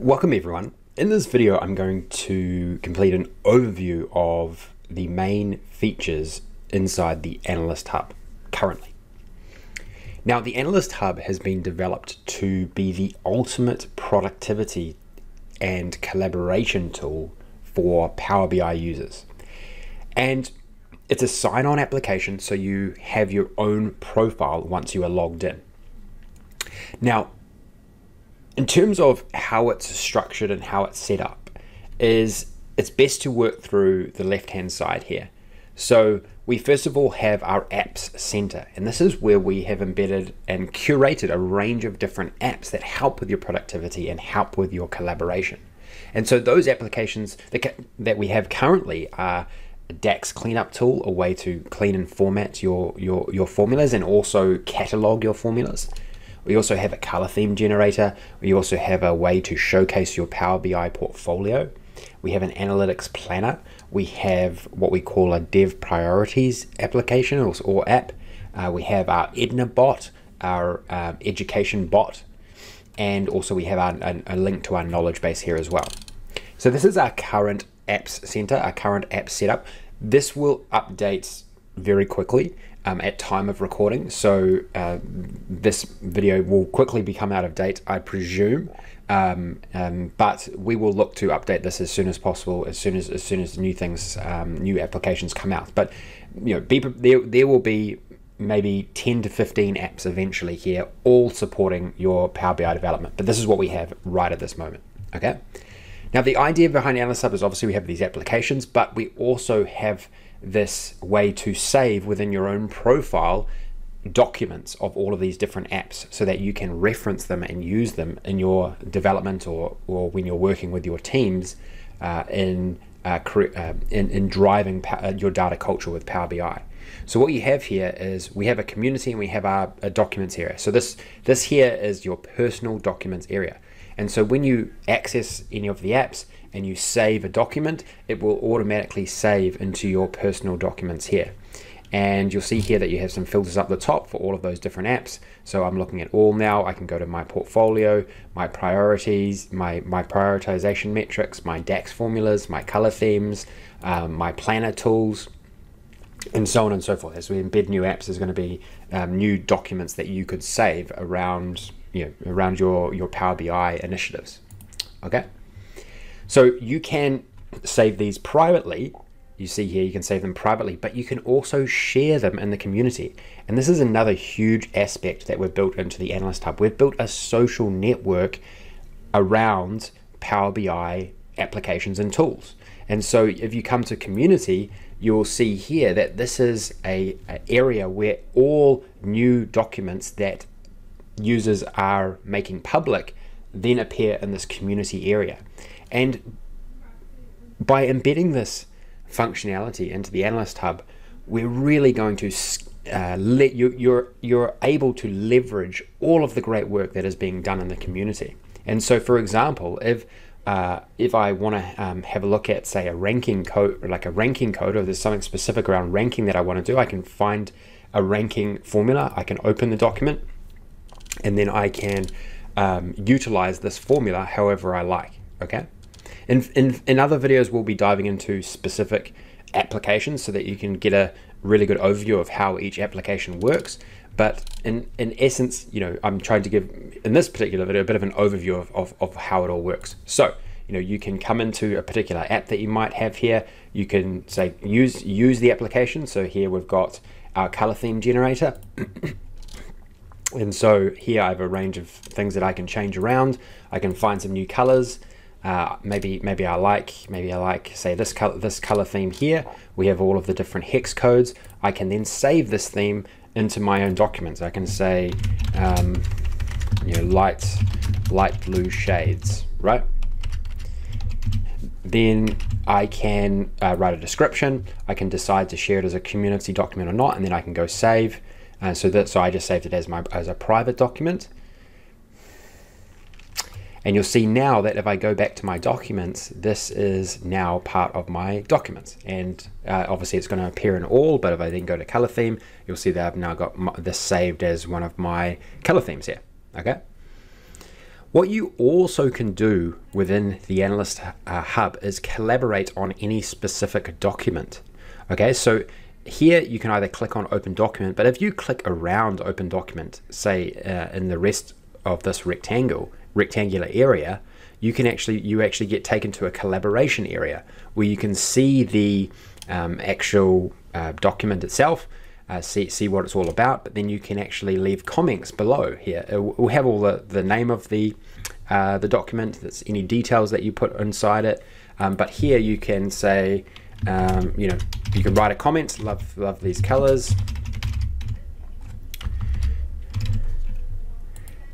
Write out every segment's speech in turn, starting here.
Welcome everyone. In this video I'm going to complete an overview of the main features inside the Analyst Hub currently. Now the Analyst Hub has been developed to be the ultimate productivity and collaboration tool for Power BI users. And it's a sign-on application so you have your own profile once you are logged in. Now in terms of how it's structured and how it's set up is it's best to work through the left hand side here so we first of all have our apps center and this is where we have embedded and curated a range of different apps that help with your productivity and help with your collaboration and so those applications that, that we have currently are a DAX cleanup tool, a way to clean and format your, your, your formulas and also catalog your formulas. We also have a color theme generator. We also have a way to showcase your Power BI portfolio. We have an analytics planner. We have what we call a dev priorities application or, or app. Uh, we have our EDNA bot, our um, education bot, and also we have our, a, a link to our knowledge base here as well. So this is our current apps center, our current app setup. This will update very quickly um, at time of recording. So uh, this video will quickly become out of date, I presume. Um, um, but we will look to update this as soon as possible, as soon as as soon as new things, um, new applications come out. But you know, be, there there will be maybe 10 to 15 apps eventually here, all supporting your Power BI development. But this is what we have right at this moment. Okay. Now the idea behind Analyst Hub is obviously we have these applications, but we also have this way to save within your own profile documents of all of these different apps so that you can reference them and use them in your development or, or when you're working with your teams uh, in, uh, uh, in, in driving uh, your data culture with Power BI. So what you have here is we have a community and we have our, our documents area. So this, this here is your personal documents area. And so when you access any of the apps, and you save a document, it will automatically save into your personal documents here. And you'll see here that you have some filters up the top for all of those different apps. So I'm looking at all now. I can go to my portfolio, my priorities, my, my prioritization metrics, my DAX formulas, my color themes, um, my planner tools, and so on and so forth. As we embed new apps, there's going to be um, new documents that you could save around, you know, around your, your Power BI initiatives. Okay. So you can save these privately. You see here, you can save them privately, but you can also share them in the community. And this is another huge aspect that we've built into the Analyst Hub. We've built a social network around Power BI applications and tools. And so if you come to community, you'll see here that this is a, a, area where all new documents that users are making public then appear in this community area. And by embedding this functionality into the Analyst Hub, we're really going to uh, let you, you're you're able to leverage all of the great work that is being done in the community. And so, for example, if uh, if I want to um, have a look at, say, a ranking code, like a ranking code, or there's something specific around ranking that I want to do, I can find a ranking formula. I can open the document, and then I can um, utilize this formula however I like. Okay. In, in, in other videos, we'll be diving into specific applications so that you can get a really good overview of how each application works. But in, in essence, you know, I'm trying to give, in this particular video, a bit of an overview of, of, of how it all works. So, you know, you can come into a particular app that you might have here. You can say, use, use the application. So here we've got our color theme generator. and so here I have a range of things that I can change around. I can find some new colors. Uh, maybe maybe I like maybe I like say this color this color theme here. We have all of the different hex codes. I can then save this theme into my own documents. I can say um, you know light light blue shades, right? Then I can uh, write a description. I can decide to share it as a community document or not, and then I can go save. And so that so I just saved it as my as a private document. And you'll see now that if I go back to my documents, this is now part of my documents. And uh, obviously it's going to appear in all, but if I then go to color theme, you'll see that I've now got my, this saved as one of my color themes here. Okay. What you also can do within the Analyst uh, Hub is collaborate on any specific document. Okay, so here you can either click on Open Document, but if you click around Open Document, say uh, in the rest of this rectangle, rectangular area, you can actually you actually get taken to a collaboration area where you can see the um, actual uh, document itself, uh, see see what it's all about, but then you can actually leave comments below here. It will have all the, the name of the uh, the document, that's any details that you put inside it, um, but here you can say, um, you know, you can write a comment. Love love these colors.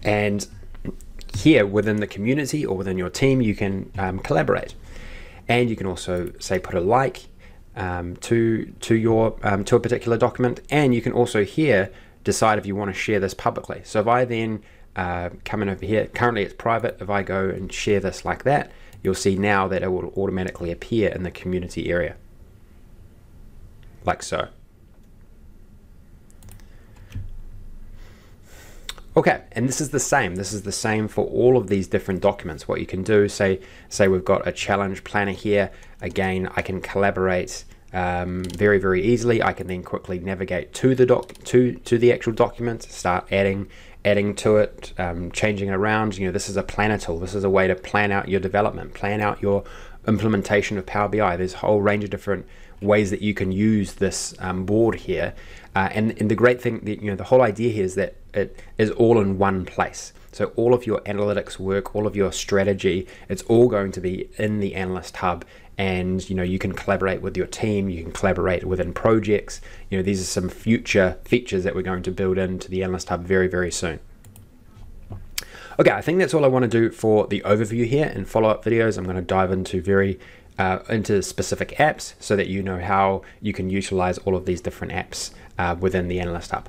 And here within the community or within your team, you can um, collaborate. And you can also say put a like um, to to your um, to a particular document, and you can also here decide if you want to share this publicly. So if I then uh, come in over here, currently it's private. If I go and share this like that, you'll see now that it will automatically appear in the community area, like so. Okay, and this is the same. This is the same for all of these different documents. What you can do, say, say we've got a challenge planner here. Again, I can collaborate um, very, very easily. I can then quickly navigate to the doc to to the actual document, start adding adding to it, um, changing it around. You know, this is a planner tool. This is a way to plan out your development, plan out your implementation of Power BI. There's a whole range of different ways that you can use this um, board here. Uh, and, and the great thing, that, you know, the whole idea here is that it is all in one place. So all of your analytics work, all of your strategy, it's all going to be in the Analyst Hub. And you know you can collaborate with your team, you can collaborate within projects. You know these are some future features that we're going to build into the Analyst Hub very very soon. Okay, I think that's all I want to do for the overview here. In follow-up videos, I'm going to dive into very uh, into specific apps so that you know how you can utilize all of these different apps uh, within the Analyst Hub.